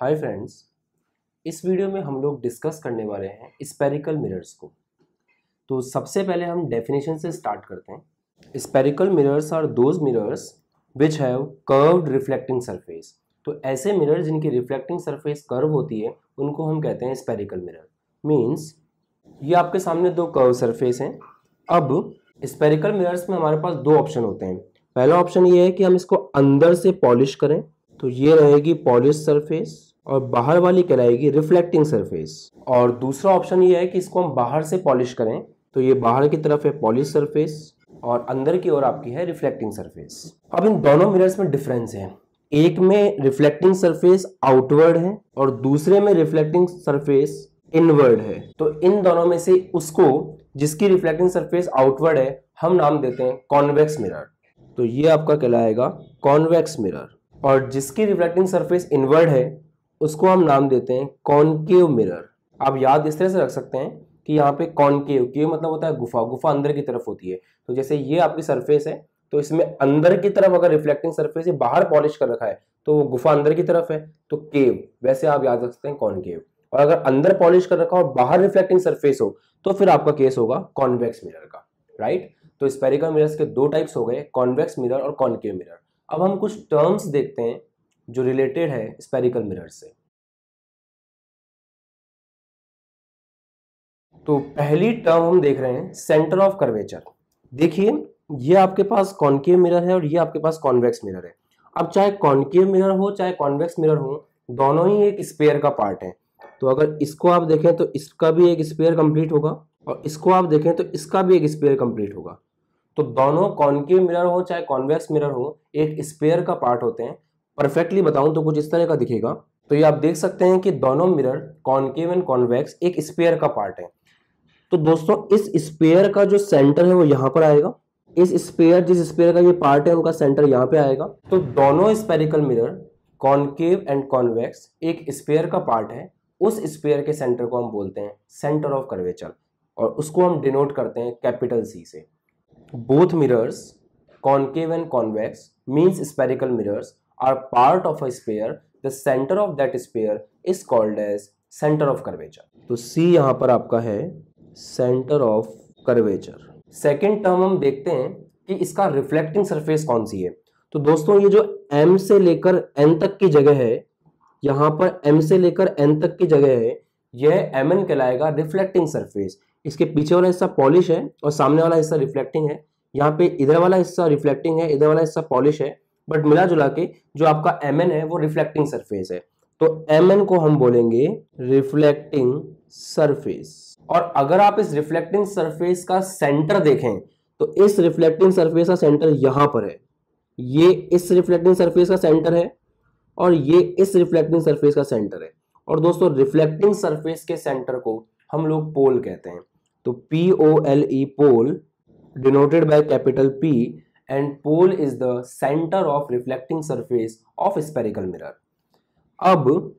Hi friends, इस video में हम लोग डिस्कस करने वाले हैं स्पेरिकल मिरर्स को। तो सबसे पहले हम डेफिनेशन से स्टार्ट करते हैं। Spherical mirrors are those mirrors which have curved reflecting surface. तो ऐसे मिरर जिनकी रिफ्लेक्टिंग सरफेस कर्व होती है, उनको हम कहते हैं स्पेरिकल मिरर। मीन्स ये आपके सामने दो कर्व सरफेस हैं। अब, स्पेरिकल मिरर्स में हमारे पास दो ऑप्शन होते हैं। पहला ऑप्शन ये है कि हम इसको अंदर से पॉलिश करें। तो ये रहेगी पॉलिश सरफेस और बाहर वाली कहलाएगी रिफ्लेक्टिंग सरफेस। और दूसरा ऑप्शन ये है कि इसको हम बाहर से पॉलिश करें तो ये बाहर की तरफ़ है पॉलिश सरफेस और अंदर की ओर आपकी है रिफ्लेक्टिंग सरफेस। अब इन दोनों मिरर्स में डिफरेंस है। एक में रिफ्लेक्टिंग सरफेस आउटवर्ड है और दूसरे में रिफ्लेक्टिंग सरफेस इनवर्ड है। तो इन दोनों में से उसको जिसकी रिफ्लेक्टिंग सरफेस आउटवर्ड है, हम नाम देते हैं कॉन्वेक्स मिरर। तो ये आपका कहलाएगा कॉन्वेक्स मिरर। और जिसकी रिफ्लेक्टिंग सरफेस इनवर्ड है, उसको हम नाम देते हैं कॉनकेव मिरर आप याद इस तरह से रख सकते हैं कि यहाँ पे कॉनकेव केव मतलब होता है गुफा गुफा अंदर की तरफ़ होती है। तो जैसे ये आपकी सरफेस है तो इसमें अंदर की तरफ़ अगर रिफ्लेक्टिंग सरफेस है बाहर पॉलिश कर रखा है तो वो गुफा अंदर की तरफ़ है तो केव वैसे आप याद रख सकते हैं कॉनकेव और अगर अंदर पॉलिश कर रखा हो, बाहर रिफ्लेक्टिंग सरफेस हो तो फिर आपका केस होगा कॉन्वेक्स मिरर का राइट तो स्पेरिकल मिरर्स के दो टाइप्स हो गए कॉन्वेक्स मिरर और कॉनकेव मिरर अब हम कुछ टर्म्स देखते हैं जो रिलेटेड है स्पेरिकल मिरर से। तो पहली टर्म हम देख रहे हैं सेंटर ऑफ़ कर्वेचर देखिए, ये आपके पास कॉनकेव मिरर है और ये आपके पास कॉन्वेक्स मिरर है। अब चाहे कॉनकेव मिरर हो, चाहे कॉन्वेक्स मिरर हो, दोनों ही एक स्पेयर का पार्ट है। तो अगर इसको आप देखें तो इसका भी एक स्पेयर कंप्लीट होगा और इसको आप देखें तो इसका भी एक स्पेयर कंप्लीट होगा। तो दोनों कॉनकेव मिरर हो, चाहे कॉन्वेक्स मिरर हो, एक स्पेयर का पार्ट होते हैं। परफेक्टली बताऊँ तो कुछ इस तरह का दिखेगा। तो ये आप देख सकते हैं कि दोनों मिरर कॉनकेव एंड कॉन्वेक्स एक स्पेयर का पार्ट है। तो दोस्तों, इस स्पेयर का जो सेंटर है वो यहाँ पर आएगा। इस स्पेयर जिस स्पेयर का ये पार्ट है, उनका सेंटर यहाँ पे आएगा। तो दोनों spherical mirror concave and convex एक स्पेयर का पार्ट है। उस स्पेयर के सेंटर को हम बोलते हैं सेंटर ऑफ़ कर्वेचर और उसको हम डिनोट करते हैं कैपिटल सी से। Both mirrors concave and convex means spherical mirrors are part of a sphere the center of that sphere is called as center of curvature तो C यहाँ पर आपका है center of curvature second term हम देखते हैं कि इसका रिफ्लेक्टिंग सरफेस कौन सी है तो दोस्तों ये जो M से लेकर N तक की जगह है यहाँ पर M से लेकर N तक की जगह है यह Mn कहलाएगा रिफ्लेक्टिंग सरफेस इसके पीछे वाला हिस्सा पॉलिश है और सामने वाला हिस्सा रिफ्लेक्टिंग है। यहाँ पे इधर वाला हिस्सा रिफ्लेक्टिंग है, इधर वाला हिस्सा पॉलिश है, बट मिला जुला के जो आपका MN है वो रिफ्लेक्टिंग सरफेस है। तो MN को हम बोलेंगे रिफ्लेक्टिंग सरफेस और अगर आप इस रिफ्लेक्टिंग सरफेस का सेंटर देखें तो इस रिफ्लेक्टिंग सरफेस का सेंटर यहाँ पर है। ये इस रिफ्लेक्टिंग सरफेस का सेंटर है और ये इस रिफ्लेक्टिंग सरफेस का सेंटर है। और दोस्तों, रिफ्लेक्टिंग सरफेस के सेंटर को हम लोग पोल कहते हैं। तो P O L E pole denoted by capital P and pole is the centre of reflecting surface of spherical mirror अब,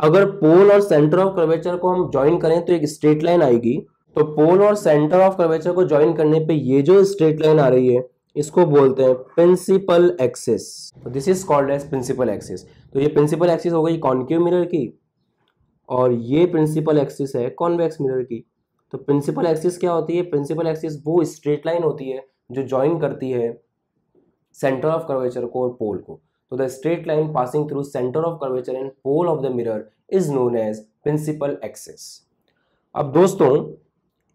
अगर पोल और सेंटर ऑफ़ कर्वेचर को हम ज्वाइन करें तो एक स्ट्रेट लाइन आएगी। तो पोल और सेंटर ऑफ़ कर्वेचर को ज्वाइन करने पे ये जो स्ट्रेट लाइन आ रही है, इसको बोलते हैं principal axis this is called as principal axis तो ये प्रिंसिपल एक्सिस हो गई कॉन्केव मिरर की, और ये प्रिंसिपल एक्सिस है कॉन्वेक्स मिरर की। तो प्रिंसिपल एक्सिस क्या होती है? प्रिंसिपल एक्सिस वो स्ट्रेट लाइन होती है जो ज्वाइन करती है सेंटर ऑफ़ कर्वेचर को और पोल को। तो the straight line passing through centre of curvature and pole of the mirror is known as principal axis अब दोस्तों,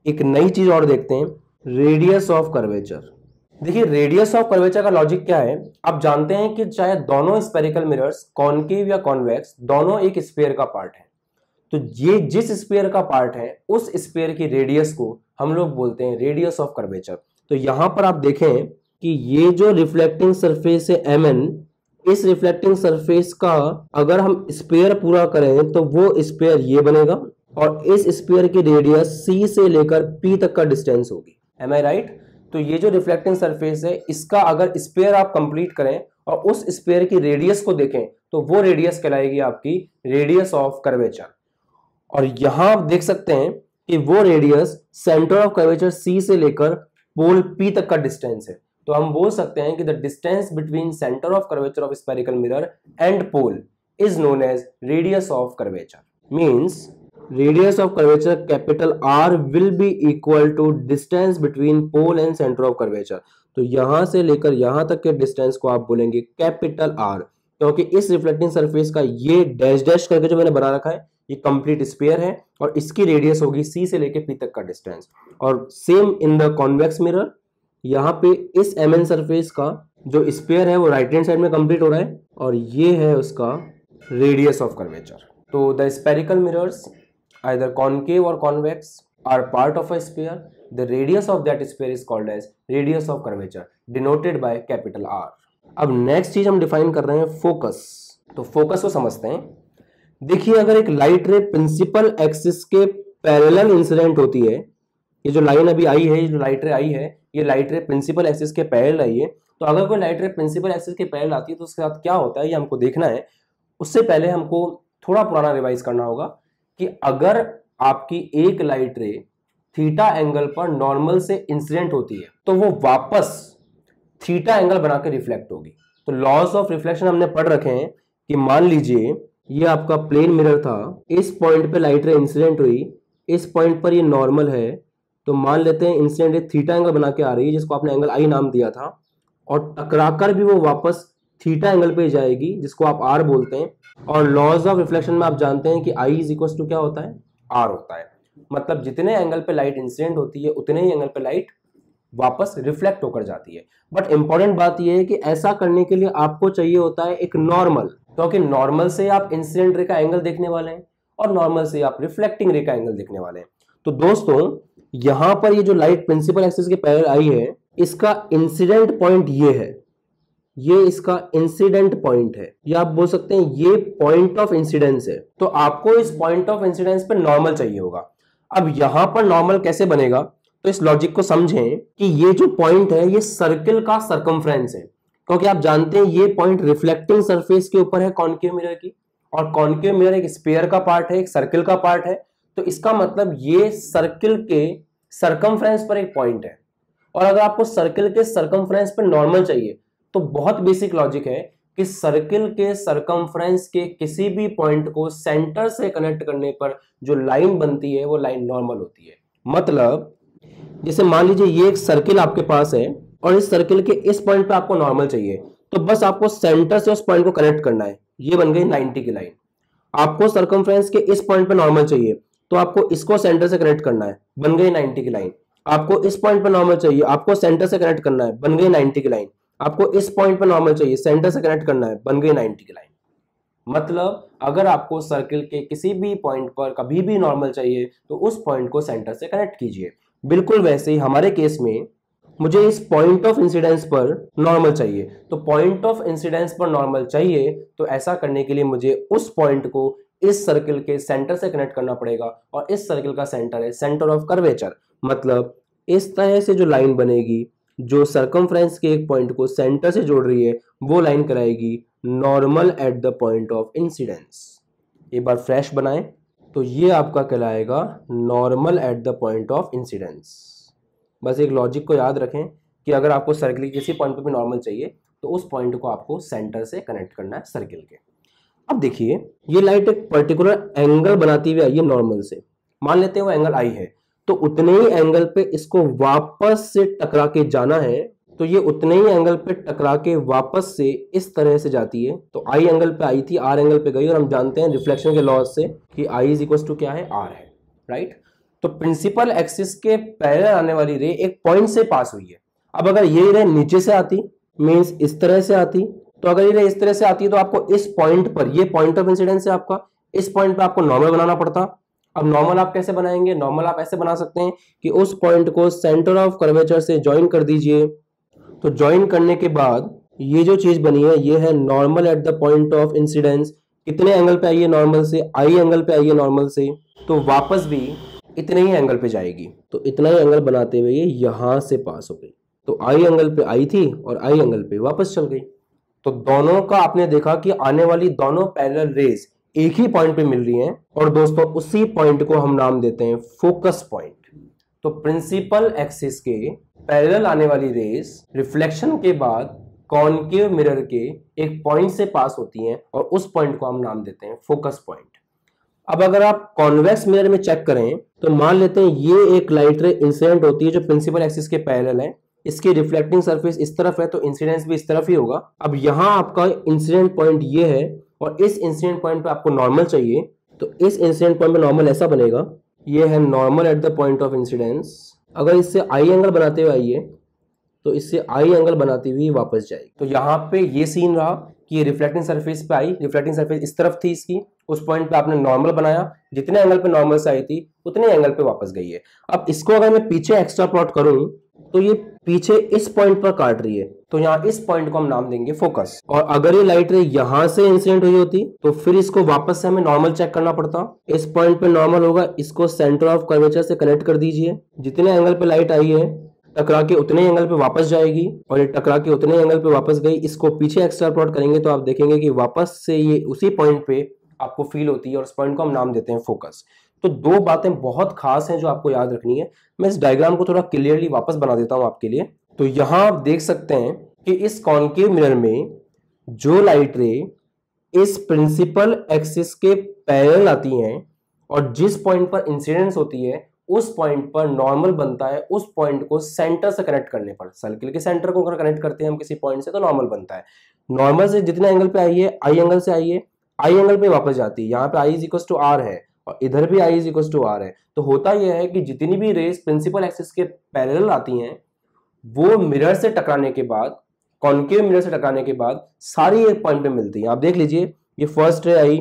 एक नई चीज़ और देखते हैं। रेडियस ऑफ़ कर्वेचर देखिए रेडियस ऑफ़ कर्वेचर का लॉजिक क्या है? आप जानते हैं कि चाहे दोनों स्पेरिकल मिरर्स कॉनकेव या कॉन्वेक्स दोनों एक स्पेयर का पार्ट है। तो ये जिस स्पेयर का पार्ट है, उस स्पेयर की रेडियस को हम लोग बोलते हैं रेडियस ऑफ़ कर्वेचर तो यहाँ पर आप देखें कि ये जो रिफ्लेक्टिंग सरफेस है MN, इस रिफ्लेक्टिंग सरफेस का अगर हम स्पेयर पूरा करें तो वो स्पेयर ये बनेगा और इस स्पेयर की रेडियस सी से लेकर पी तक का डिस्टेंस होगी. एम आई राइट तो ये जो रिफ्लेक्टिंग सरफेस है, इसका अगर स्पेयर आप कंप्लीट करें और उस स्पेयर की रेडियस को देखें तो वो रेडियस कहलाएगी आपकी रेडियस ऑफ़ कर्वेचर और यहाँ आप देख सकते हैं कि वो radius centre of curvature C से लेकर पोल पी तक का डिस्टेंस है। तो हम बोल सकते हैं कि the distance between centre of curvature of spherical mirror and pole is known as radius of curvature means radius of curvature capital R will be equal to distance between pole and centre of curvature तो यहाँ से लेकर यहाँ तक के distance को आप बोलेंगे कैपिटल आर क्योंकि इस रिफ्लेक्टिंग सरफेस का ये डैश डैश करके जो मैंने बना रखा है ये कंप्लीट स्पेयर है और इसकी रेडियस होगी सी से लेके पी तक का डिस्टेंस और same in the convex mirror यहाँ पे इस एम एन सरफेस का जो स्पेयर है वो राइट हैंड साइड में कंप्लीट हो रहा है और ये है उसका रेडियस ऑफ़ कर्वेचर तो the spherical mirrors either concave और convex are part of a sphere the radius of that sphere is called as radius of curvature denoted by capital R अब नेक्स्ट चीज़ हम डिफाइन कर रहे हैं focus तो focus को समझते हैं. देखिए, अगर एक लाइट रे प्रिंसिपल एक्सिस के पैरेलल इंसिडेंट होती है, ये जो लाइन अभी आई है, ये जो लाइट रे आई है, ये लाइट रे प्रिंसिपल एक्सिस के पैरेलल आई है तो अगर कोई लाइट रे प्रिंसिपल एक्सिस के पैरेलल आती है तो उसके साथ क्या होता है, ये हमको देखना है। उससे पहले हमको थोड़ा पुराना रिवाइज करना होगा कि अगर आपकी एक लाइट रे थीटा एंगल पर नॉर्मल से इंसिडेंट होती है तो वो वापस थीटा एंगल बना के रिफ्लेक्ट होगी। तो लॉस ऑफ़ रिफ्लेक्शन हमने पढ़ रखे हैं कि मान लीजिए ये आपका प्लेन मिरर था। इस पॉइंट पे लाइट रे इंसिडेंट हुई। इस पॉइंट पर ये नॉर्मल है। तो मान लेते हैं इंसिडेंट थीटा एंगल बना के आ रही है, जिसको आपने एंगल आई नाम दिया था। और टकराकर भी वो वापस थीटा एंगल पे जाएगी, जिसको आप आर बोलते हैं। और लॉज ऑफ़ रिफ्लेक्शन में आप जानते हैं कि आई इज़ इक्वल टू क्या होता है? आर होता है। मतलब जितने एंगल पे लाइट इंसिडेंट होती है, उतने ही एंगल पे लाइट वापस रिफ्लेक्ट होकर जाती है। बट इंपॉर्टेंट बात यह है कि ऐसा करने के लिए आपको चाहिए होता है एक नॉर्मल क्योंकि नॉर्मल से आप इंसिडेंट रे का एंगल देखने वाले हैं और नॉर्मल से आप रिफ्लेक्टिंग रे का एंगल देखने वाले हैं। तो दोस्तों, यहाँ पर ये जो लाइट प्रिंसिपल एक्सिस के पैरल आई है, इसका इंसिडेंट पॉइंट ये है। ये इसका इंसिडेंट पॉइंट है। या आप बोल सकते हैं ये पॉइंट ऑफ़ इंसिडेंस है। तो आपको इस पॉइंट ऑफ़ इंसिडेंस पर नॉर्मल चाहिए होगा। अब यहाँ पर नॉर्मल कैसे बनेगा? तो इस लॉजिक को समझें कि ये जो पॉइंट है, ये सर्किल का सरकमफ्रेंस है। क्योंकि आप जानते हैं ये पॉइंट रिफ्लेक्टिंग सरफेस के ऊपर है कॉन्केव मिरर की। और कॉन्केव मिरर एक स्पेयर का पार्ट है, एक सर्किल का पार्ट है। तो इसका मतलब ये सर्किल के सरकमफ्रेंस पर एक पॉइंट है। और अगर आपको सर्किल के सरकमफ्रेंस पर नॉर्मल चाहिए तो बहुत बेसिक लॉजिक है कि सर्किल के सरकमफ्रेंस के किसी भी पॉइंट को सेंटर से कनेक्ट करने पर जो लाइन बनती है, वो लाइन नॉर्मल होती है। मतलब जैसे मान लीजिए ये एक सर्किल आपके पास है और इस सर्किल के इस पॉइंट पे आपको नॉर्मल चाहिए। तो बस आपको सेंटर से उस पॉइंट को कनेक्ट करना है। ये बन गई 90 की लाइन आपको सरकमफ्रेंस के इस पॉइंट पे नॉर्मल चाहिए तो आपको इसको सेंटर से कनेक्ट करना है। बन गई 90 की लाइन आपको इस पॉइंट पे नॉर्मल चाहिए, आपको सेंटर से कनेक्ट करना है। बन गई 90 की लाइन आपको इस पॉइंट पे नॉर्मल चाहिए सेंटर से कनेक्ट करना है। बन गई 90 की लाइन मतलब अगर आपको सर्किल के किसी भी पॉइंट पर कभी भी नॉर्मल चाहिए तो उस पॉइंट को सेंटर से कनेक्ट कीजिए। बिल्कुल वैसे ही हमारे केस में मुझे इस पॉइंट ऑफ़ इंसिडेंस पर नॉर्मल चाहिए। तो पॉइंट ऑफ़ इंसिडेंस पर नॉर्मल चाहिए तो ऐसा करने के लिए मुझे उस पॉइंट को इस सर्किल के सेंटर से कनेक्ट करना पड़ेगा और इस सर्किल का सेंटर है सेंटर ऑफ़ कर्वेचर मतलब इस तरह से जो लाइन बनेगी, जो सरकमफ्रेंस के एक पॉइंट को सेंटर से जोड़ रही है, वो लाइन कराएगी normal at the point of incidence एक बार फ्रेश बनाएँ तो ये आपका कहलाएगा normal at the point of incidence बस एक लॉजिक को याद रखें कि अगर आपको सर्किल किसी पॉइंट पर भी नॉर्मल चाहिए तो उस पॉइंट को आपको सेंटर से कनेक्ट करना है सर्किल के। अब देखिए, ये लाइट एक पर्टिकुलर एंगल बनाती हुई आई है नॉर्मल से। मान लेते हैं वो एंगल आई है। तो उतने ही एंगल पे इसको वापस से टकरा के जाना है तो ये उतने ही एंगल पे टकरा के वापस से इस तरह से जाती है। तो आई एंगल पे आई थी आर एंगल पे गई और हम जानते हैं रिफ्लेक्शन के लॉज से कि आई इज़ इक्वल टू क्या है? आर है राइट तो प्रिंसिपल एक्सिस के पहले आने वाली रे एक पॉइंट से पास हुई है। अब अगर ये रे नीचे से आती मीन्स इस तरह से आती तो अगर ये रे इस तरह से आती है तो आपको इस पॉइंट पर, ये पॉइंट ऑफ़ इंसिडेंस है आपका, इस पॉइंट पर आपको नॉर्मल बनाना पड़ता। अब नॉर्मल आप कैसे बनाएँगे? नॉर्मल आप ऐसे बना सकते हैं कि उस पॉइंट को सेंटर ऑफ़ कर्वेचर से ज्वाइन कर दीजिए। तो ज्वाइन करने के बाद, ये जो चीज़ बनी है, ये है normal at the point of incidence कितने एंगल पे है नॉर्मल से? आई एंगल पे है नॉर्मल से। तो वापस भी इतने ही एंगल पे जाएगी। तो इतना ही एंगल बनाते हुए ये यहाँ से पास हो गई। तो आई एंगल पे आई थी और आई एंगल पे वापस चल गई। तो दोनों का आपने देखा कि आने वाली दोनों पैरेलल रेस एक ही पॉइंट पे मिल रही हैं और दोस्तों उसी पॉइंट को हम नाम देते हैं फोकस पॉइंट तो प्रिंसिपल एक्सिस के पैरेलल आने वाली रेस रिफ्लेक्शन के बाद कॉनकेव मिरर के एक पॉइंट से पास होती हैं और उस पॉइंट को हम नाम देते हैं फोकस पॉइंट अब अगर आप कॉन्वेक्स मिरर में चेक करें तो मान लेते हैं ये एक लाइट रे इंसिडेंट होती है जो प्रिंसिपल एक्सिस के पैरेलल है। इसकी रिफ्लेक्टिंग सरफेस इस तरफ़ है तो इंसिडेंस भी इस तरफ़ ही होगा। अब यहाँ आपका इंसिडेंट पॉइंट ये है और इस इंसिडेंट पॉइंट पे आपको नॉर्मल चाहिए तो इस इंसिडेंट पॉइंट पे नॉर्मल ऐसा बनेगा। ये है normal at the point of incidence अगर इससे आई एंगल बनाते हुए आइए तो इससे आई एंगल बनाती हुई वापस जाएगी। तो यहाँ पे ये सीन रहा कि ये रिफ्लेक्टिंग सरफेस पे आई रिफ्लेक्टिंग सरफेस इस तरफ़ थी इसकी, उस पॉइंट पे आपने नॉर्मल बनाया, जितने एंगल पे नॉर्मल से आई थी, उतने एंगल पे वापस गई है। अब इसको अगर मैं पीछे एक्स्ट्रा प्लॉट करूँ तो ये पीछे इस पॉइंट पर काट रही है तो यहाँ इस पॉइंट को हम नाम देंगे फोकस और अगर ये लाइट रे यहाँ से इंसिडेंट हुई होती तो फिर इसको वापस से हमें नॉर्मल चेक करना पड़ता। इस पॉइंट पे नॉर्मल होगा, इसको सेंटर ऑफ़ कर्वेचर से कनेक्ट कर दीजिए। जितने एंगल पे लाइट आई है टकरा के उतने एंगल पे वापस जाएगी और ये टकरा के उतने एंगल पे वापस गई, इसको पीछे एक्स्ट्रा प्लॉट करेंगे तो आप देखेंगे कि वापस से ये उसी पॉइंट पे आपको फील होती है और उस पॉइंट को हम नाम देते हैं फोकस तो दो बातें बहुत खास हैं जो आपको याद रखनी है। मैं इस डायग्राम को थोड़ा क्लियरली वापस बना देता हूँ आपके लिए। तो यहाँ आप देख सकते हैं कि इस कॉन्केव मिरर में जो लाइट रे इस प्रिंसिपल एक्सिस के पैरेलल आती हैं और जिस पॉइंट पर इंसिडेंस होती है उस पॉइंट पर नॉर्मल बनता है, उस पॉइंट को सेंटर से कनेक्ट करने पर। सर्किल के सेंटर को अगर कनेक्ट करते हैं हम किसी पॉइंट से तो नॉर्मल बनता है। नॉर्मल से जितने एंगल पे आई है आई एंगल से आई है आई एंगल पे वापस जाती है। यहाँ पे i is equal to r है और इधर भी i is equal to r है। तो होता यह है कि जितनी भी रेस प्रिंसिपल एक्सिस के पैरेलल आती हैं, वो मिरर से टकराने के बाद कॉन्केव मिरर से टकराने के बाद सारी एक पॉइंट पे मिलती है। आप देख लीजिए, ये फ़र्स्ट रे आई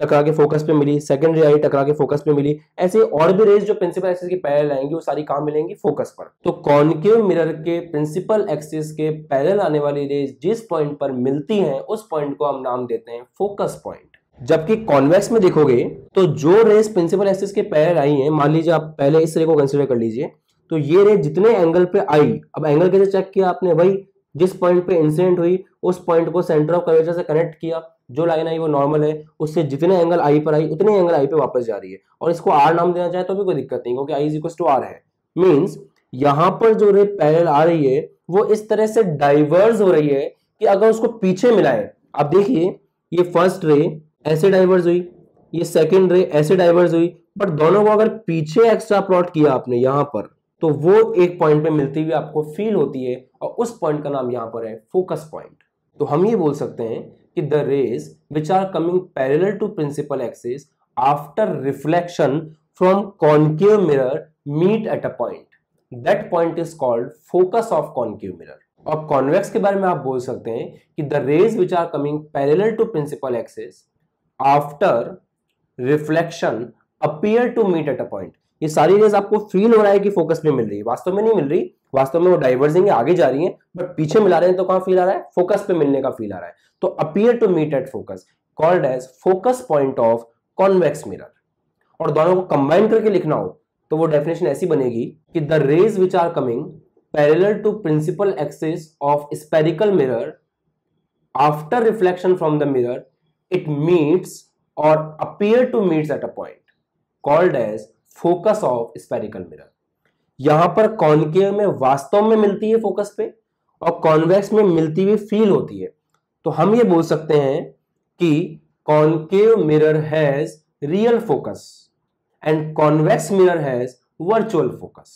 टकरा के फोकस पे मिली सेकंड रे आई, टकरा के फोकस पे मिली। ऐसे और भी रेस जो प्रिंसिपल एक्सिस के पैरेलल आएँगी, वो सारी कहाँ मिलेंगी? फोकस पर। तो कॉन्केव मिरर के प्रिंसिपल एक्सिस के पैरेलल आने वाली रेस जिस पॉइंट पर मिलती हैं, उस पॉइंट को हम नाम देते हैं फोकस पॉइंट जबकि कॉन्वेक्स में देखोगे तो जो रेस प्रिंसिपल एक्सिस के पैरेलल आई है, मान लीजिए आप पहले इस रे को कंसिडर कर लीजिए तो ये रे जितने एंगल पे आई, अब एंगल कैसे चेक किया आपने? वही जिस पॉइंट पे इंसिडेंट हुई, उस पॉइंट को सेंटर ऑफ़ कर्वेचर से कनेक्ट किया, जो लाइन आई वो नॉर्मल है, उससे जितने एंगल आई पर आई, उतने एंगल आई पे वापस जा रही है। और इसको आर नाम देना चाहे तो भी कोई दिक्कत नहीं, क्योंकि i is equal to r है। मीन्स यहाँ पर जो रे पैरेलल आ रही है, वो इस तरह से डाइवर्स हो रही है कि अगर उसको पीछे मिलाए, आप देखिए, ये फ़र्स्ट रे ऐसे डाइवर्स हुई, ये सेकेंड रे ऐसे डाइवर्स हुई बट दोनों को अगर पीछे एक्स्ट्रा प्लॉट किया आपने यहाँ पर तो वो एक पॉइंट पे मिलती हुई आपको फील होती है और उस पॉइंट का नाम यहाँ पर है फोकस पॉइंट तो हम ये बोल सकते हैं कि the rays which are coming parallel to principal axis after reflection from concave mirror meet at a point that point is called focus of concave mirror और कॉन्वेक्स के बारे में आप बोल सकते हैं कि the rays which are coming parallel to principal axis after reflection appear to meet at a point ये सारी रेज आपको फील हो रहा है कि फोकस पे मिल रही है। वास्तव में नहीं मिल रही, वास्तव में वो डाइवर्जिंग आगे जा रही है बट पीछे मिला रहे हैं तो कहाँ फील आ रहा है? फोकस पे मिलने का फील आ रहा है। तो appear to meet at focus called as focus point of convex mirror और दोनों को कंबाइन करके लिखना हो तो वो डेफिनेशन ऐसी बनेगी कि the rays which are coming parallel to principal axis of spherical mirror after reflection from the mirror it meets और appear to meets at a point called as focus of spherical mirror. यहाँ पर concave में वास्तव में मिलती है focus पे और कॉन्वेक्स में मिलती हुई फील होती है। तो हम ये बोल सकते हैं कि concave mirror has real focus and convex mirror has virtual focus,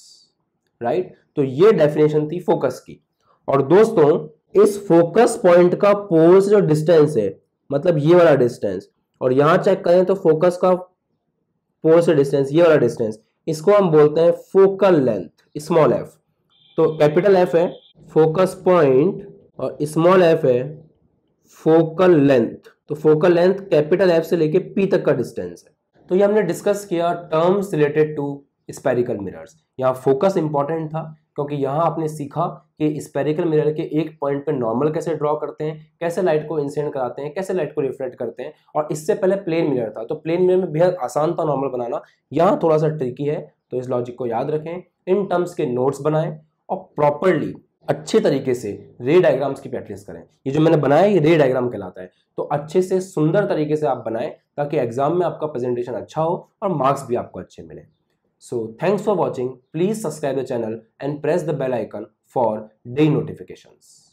right? तो ये डेफिनेशन थी फोकस की। और दोस्तों, इस फोकस पॉइंट का पोल से जो डिस्टेंस है मतलब ये वाला डिस्टेंस, और यहाँ चेक करें तो फोकस का पोल से डिस्टेंस, ये वाला डिस्टेंस, इसको हम बोलते हैं फोकल लेंथ, स्मॉल एफ़। तो कैपिटल एफ़ है फोकस पॉइंट और स्मॉल एफ़ है फोकल लेंथ। तो फोकल लेंथ कैपिटल एफ़ से लेके पी तक का डिस्टेंस है। तो ये हमने डिस्कस किया terms related to spherical mirrors. यहाँ फोकस इंपॉर्टेंट था क्योंकि यहाँ आपने सीखा कि स्पेरिकल मिरर के एक पॉइंट पे नॉर्मल कैसे ड्रॉ करते हैं, कैसे लाइट को इंसेंड कराते हैं, कैसे लाइट को रिफ्लेक्ट करते हैं और इससे पहले प्लेन मिरर था। तो प्लेन मिरर में बेहद आसान था नॉर्मल बनाना। यहाँ थोड़ा सा ट्रिकी है तो इस लॉजिक को याद रखें। इन टर्म्स के नोट्स बनाएँ और प्रॉपरली अच्छे तरीके से रे डायग्राम्स की प्रैक्टिस करें। ये जो मैंने बनाया, ये रे डायग्राम कहलाता है। तो अच्छे से, सुंदर तरीके से आप बनाएँ ताकि एग्ज़ाम में आपका प्रेजेंटेशन अच्छा हो और मार्क्स भी आपको अच्छे मिले। So thanks for watching. Please subscribe the channel and press the bell icon for daily notifications.